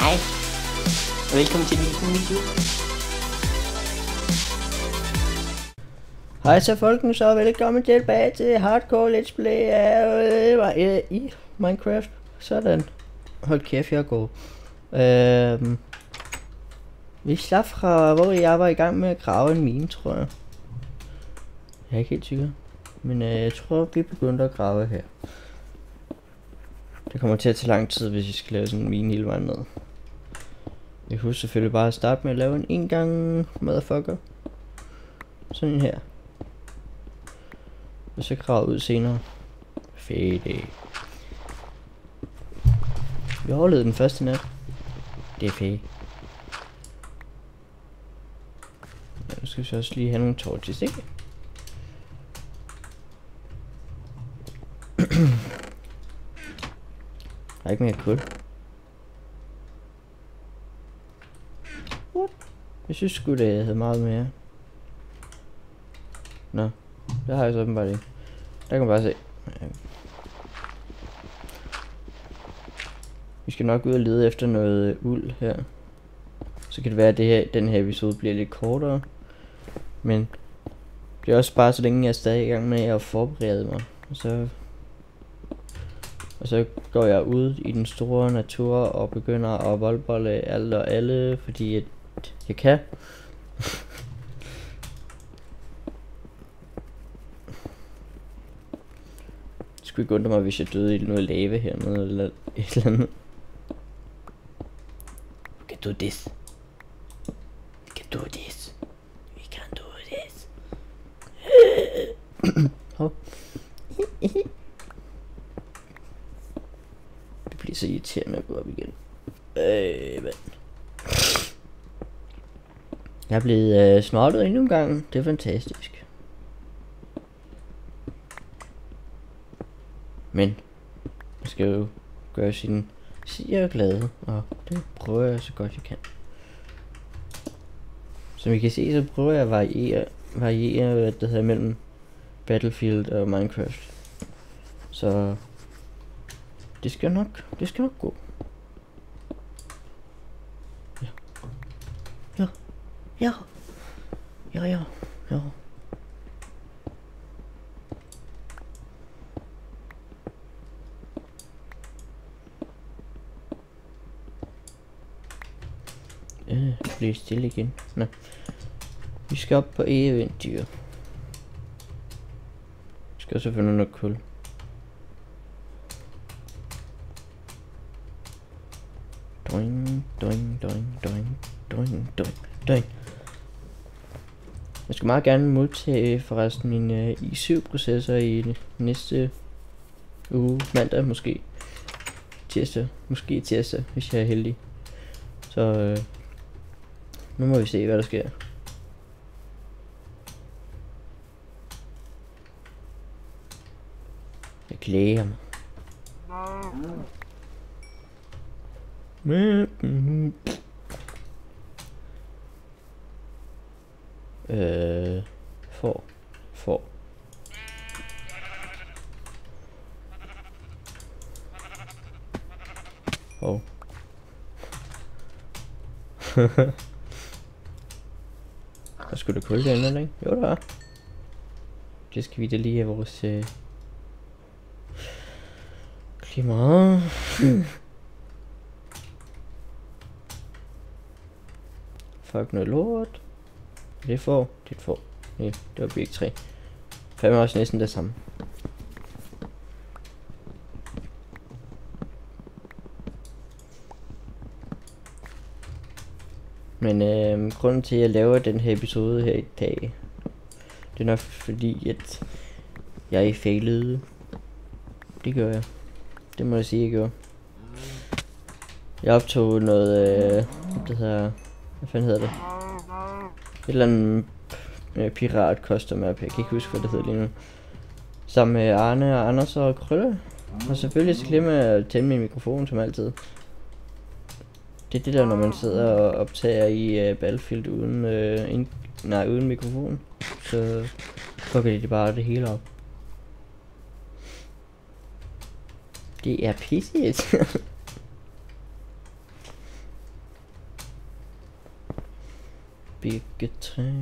Hej. Velkommen til min video. Hej så folkens, og velkommen tilbage til Hardcore Let's Play af øh, i Minecraft. Sådan. Hold kæft, jeg god. Øhm, vi slap fra, hvor jeg var i gang med at grave en mine, tror jeg. Jeg er ikke helt sikker. Men øh, jeg tror, vi begyndte at grave her. Det kommer til at tage lang tid, hvis vi skal lave sådan en mine hele vejen ned. Jeg husker selvfølgelig bare at starte med at lave en en gang motherfucker. Sådan en her. Og så grave ud senere. Fedt. Vi overlevede den første nat. Det er fedt. Nu skal vi så også lige have nogle torches, ikke? Der er ikke mere kul. Cool. Jeg synes sgu, det havde meget mere. Nå, det har jeg så åbenbart ikke. Der kan man bare se. Ja. Vi skal nok ud og lede efter noget øh, uld her. Så kan det være, at det her, den her episode bliver lidt kortere. Men det er også bare så længe jeg er stadig i gang med at forberede mig. Og så, og så går jeg ud i den store natur og begynder at voldbolle alt og alle, fordi at jeg kan. Det skulle ikke undre mig, hvis jeg døde i noget lave hernede eller et eller andet. We can do this. We can do this. We can do this. Hov. Det bliver så irriterende at gå op igen. Øh, mand. Jeg er blevet øh, smartet endnu en gang. Det er fantastisk. Men man skal jo gøre sin siger glade, og det prøver jeg så godt jeg kan. Som I kan se, så prøver jeg at variere, variere hvad det hedder, mellem Battlefield og Minecraft. Så det skal nok, det skal nok gå. Ja. Ja. Ja. Ja, ja. Ja. Øh, det bliver stille igen. Nå. Vi skal op på eventyr. Vi skal også finde noget kul. Doing, doing, doing, doing, doing, doing, doing. Jeg skal meget gerne modtage forresten min uh, i7 processor i næste uge, mandag måske. Tirsdag, måske tirsdag, hvis jeg er heldig. Så uh, nu må vi se, hvad der sker. Jeg glæder mig. Øh, for, for. Hov. Der skulle kul derinde, eller ikke? Jo, der er. Det skal vi da lige have vores øh, klima. Fuck noget lort. Det får, det får. Nej, det var big 3. er også næsten det samme. Men øh, grunden til at jeg laver den her episode her i dag, det er nok fordi, at jeg failede. Det gør jeg. Det må jeg sige, jeg gjorde. Jeg optog noget, øh, det hedder, hvad fanden hedder det? Et eller andet øh, pirat custom app, jeg kan ikke huske, hvad det hedder lige nu. Sammen med Arne og Anders og Krølle. Og selvfølgelig så glemmer jeg at tænde min mikrofon som altid. Det er det der, når man sidder og optager i uh, Battlefield uden, øh, uh, in, nej, uden mikrofon. Så fucker de det bare det hele op. Det er pisset. Birketræ.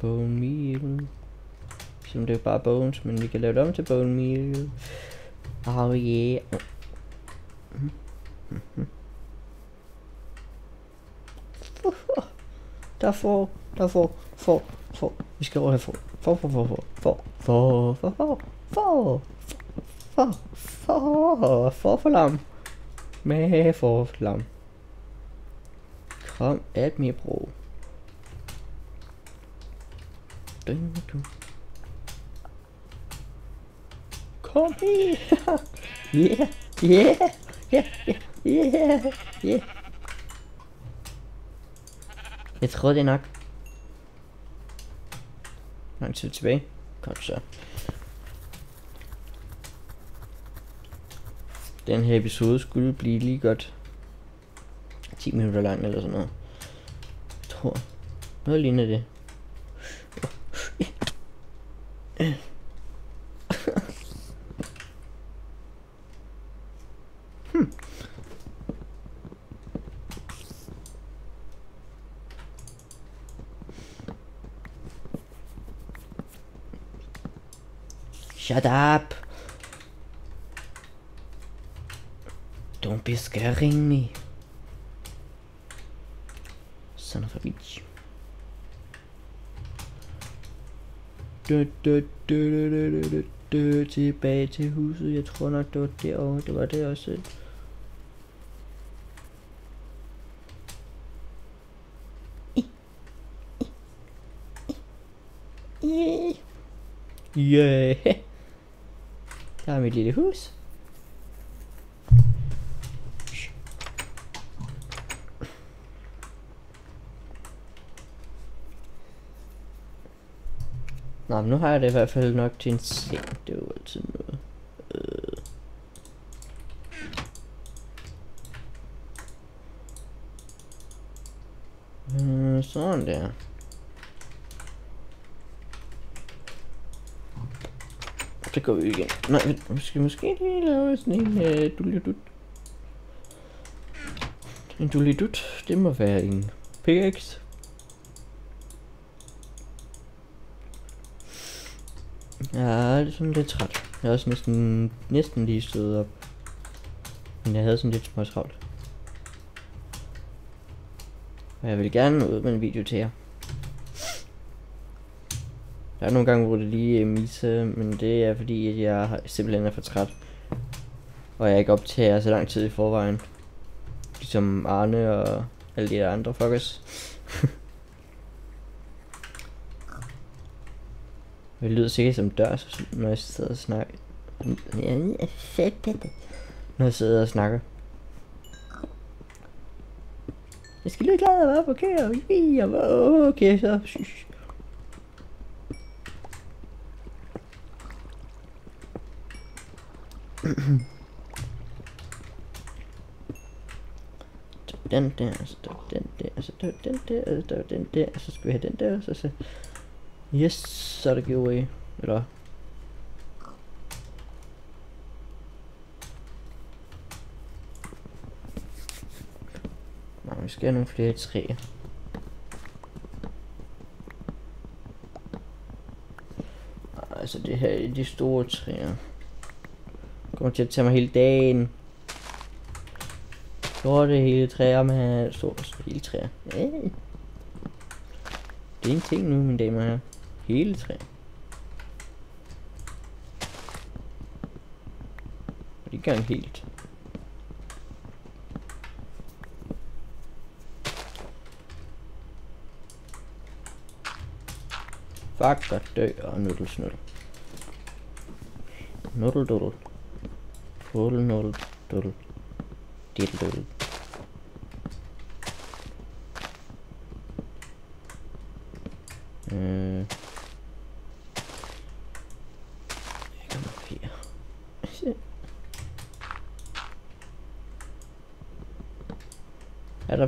Bone meal. Som det er bare bones, men vi kan lave det om til bone meal. Oh yeah. Der får, der får, får, får. Vi skal over her får, får, får, får, får, får, får, for, for, for, for, for, for, for, for, for, for, lam. Med for, lam. Kom at mig, bro. Ding, ding. Kom her. Yeah, yeah, yeah, yeah, yeah, yeah. Jeg tror det er nok. Lang tid tilbage. Godt så. Den her episode skulle blive lige godt 10 minutter lang eller sådan noget. Jeg tror. Noget ligner det. Hmm. Shut up. Don't be scaring me. Tilbage til huset. Jeg tror nok, det var derovre. Det var det også. Yeah. Der er mit lille hus. Nå, men nu har jeg det i hvert fald nok til en seng. Det er jo altid noget. Øh. Øh, sådan der. Så går vi igen. Nej, vi skal måske lige lave sådan en øh, dulidut. En dulidut, det må være en pickaxe. Ja, det er sådan lidt træt. Jeg er også næsten, næsten lige stået op. Men jeg havde sådan lidt små travlt. Og jeg vil gerne ud med en video til jer. Der er nogle gange, hvor det lige er misse, men det er fordi, at jeg simpelthen er for træt. Og jeg ikke optager så lang tid i forvejen. Ligesom Arne og alle de andre fuckers. Det lyder sikkert som dør, så- når jeg sidder og snakker. Når jeg sidder og snakker. Jeg skal lige klare mig op, okay? Okay, så. Den der, så den der, så den der, så den der, så skal vi have den der, så så... Yes, så er der giveaway. Eller... Nå, vi skal have nogle flere træer. Altså det her de store træer. Kommer til at tage mig hele dagen. Sorte hele træer med store hele træer. Ja. Det er en ting nu, mine damer og herrer. Hele tre. Og ikke engang helt. Fuck og dø og nuddelsnudel. Nuddelduddel. Foddelnuddelduddel. Diddelduddel.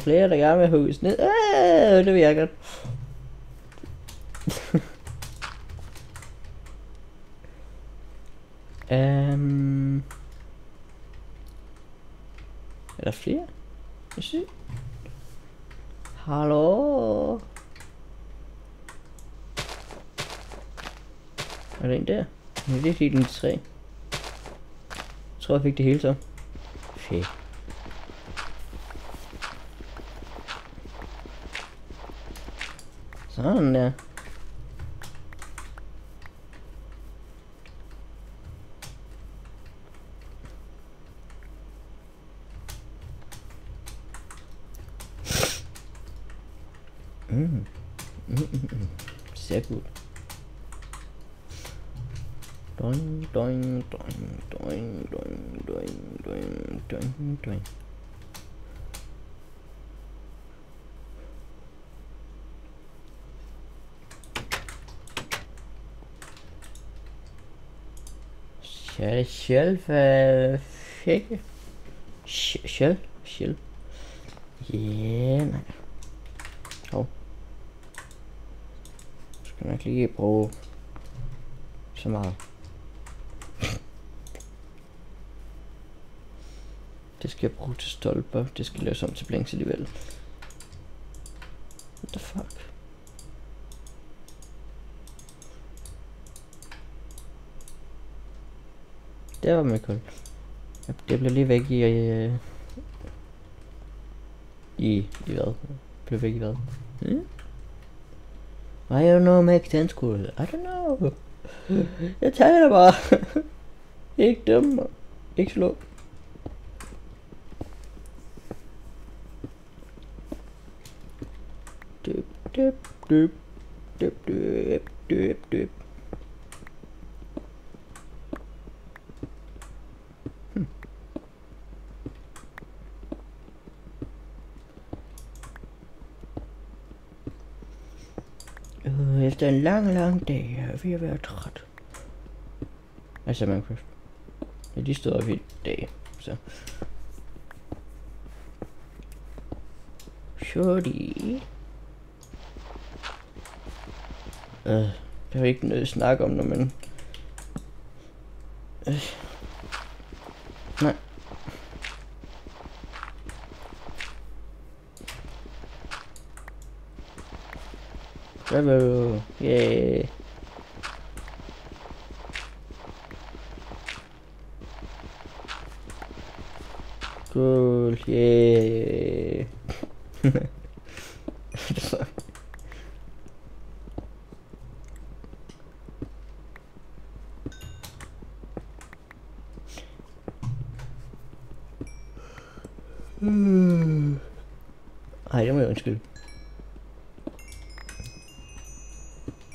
Flere, der gerne vil hugges hus ned? Øh, det virker. um, øhm. er der flere? Jeg synes. Hallo? Er der en der? Nej, det er ikke en tre. Jeg tror, jeg fik det hele så. Fedt. son Kjell, Kjell, Kjell, Kjell. shell. Ja, nej. Hov. Skal ikke lige bruge så meget. Det skal jeg bruge til stolper. Det skal laves om til blinks alligevel. What the fuck? Der var Michael. Ja, Det blev lige væk i... Øh, I... I hvad? Blev væk i hvad? Hmm? I don't know, make sense cool. I don't know. Jeg taler bare. Ikke dømme. Ikke slå. Døb, døb, døb, døb, døb, døb, døb. Hmm. Øh, efter en lang, lang dag er jeg ved at være træt. Altså Minecraft. Jeg lige stod op i dag, så. Shorty. Øh, det er jo ikke noget at snakke om, når man... Bravo. Yay. Cool. Yay.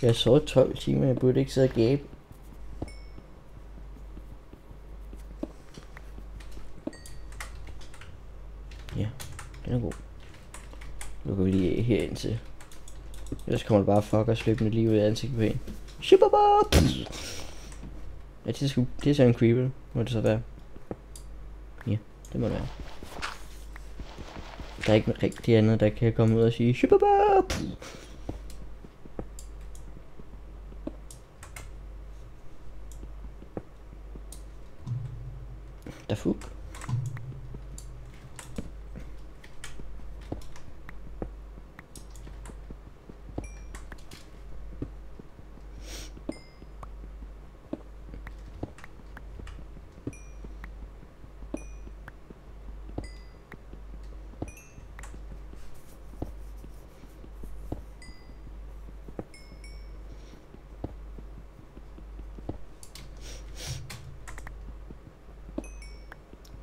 Jeg har sovet 12 timer, jeg burde ikke sidde og gabe. Ja, den er god. Nu går vi lige herind til. Ellers kommer det bare slippe løbende lige ud af ansigtet på en. Shubabab! Ja, det er, sgu, det er så en creeper, må det så være. Ja, det må det være. Der er ikke rigtig andet, der kan komme ud og sige Shubabab! Der fuck.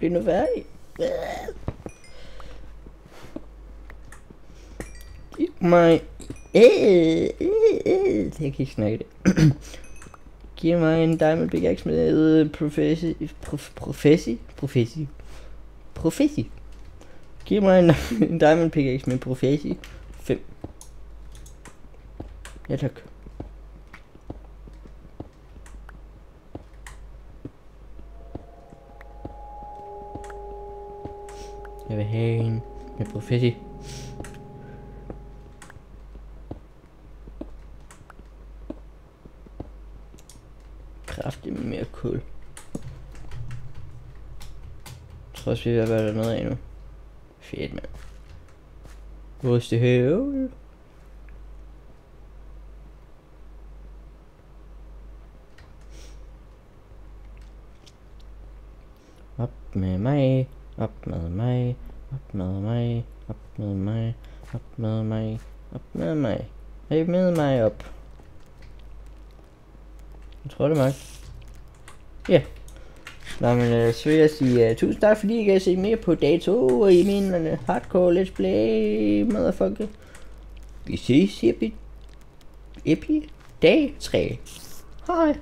Bliv nu færdig. Giv mig... Øh, øh, øh. Jeg kan ikke snakke det. Giv mig en diamond pickaxe med øh, professi... Prof, professi? Professi? Professi? Giv mig en, en diamond pickaxe med professi. 5. Ja tak. Jeg vil have en med professi. Kraftigt med mere kul. Jeg tror også, vi er ved at være der noget af nu. Fedt, mand. Ostehøvel. Op med mig, op med mig, op med mig, op med mig, op med mig, op med mig. Hey, med mig op. Jeg tror det er mig. Ja. Nå, men øh, så vil jeg sige uh, tusind tak, fordi I kan se mere på dag 2 i min uh, hardcore let's play, motherfucker. Vi ses i epi, epi dag 3. Hej.